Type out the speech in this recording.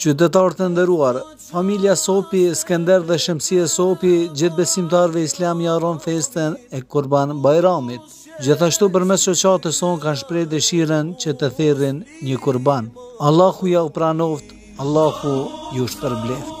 Qytetarë të nderuar, familja Sopi, Skender dhe Shemsie Sopi, gjithë besimtarëve islam ia uron festën e Kurban Bajramit. Gjithashtu përmes shoqatës sonë kanë shpreh dëshirën që të therrin një kurban. Allahu jua pranoftë, Allahu ju shpërbleftë.